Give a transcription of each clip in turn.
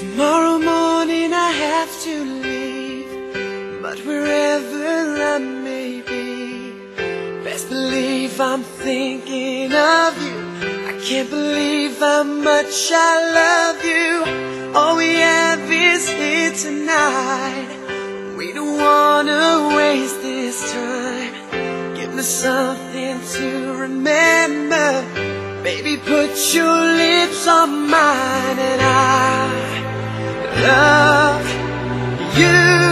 Tomorrow morning I have to leave But wherever I may be Best believe I'm thinking of you. I can't believe how much I love you. All we have is here tonight. We don't wanna waste this time. Give me something to remember. Baby, put your lips on mine and I love you.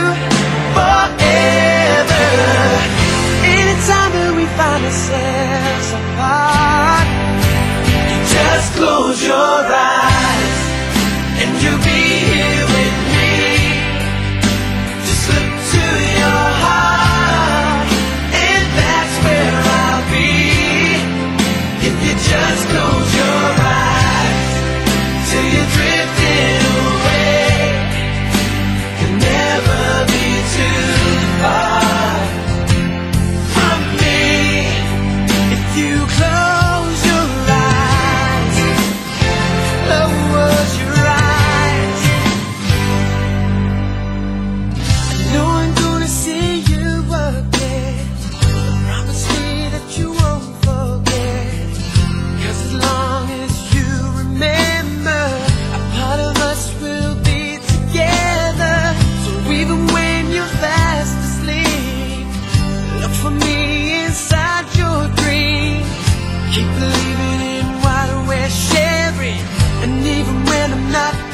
And even when I'm not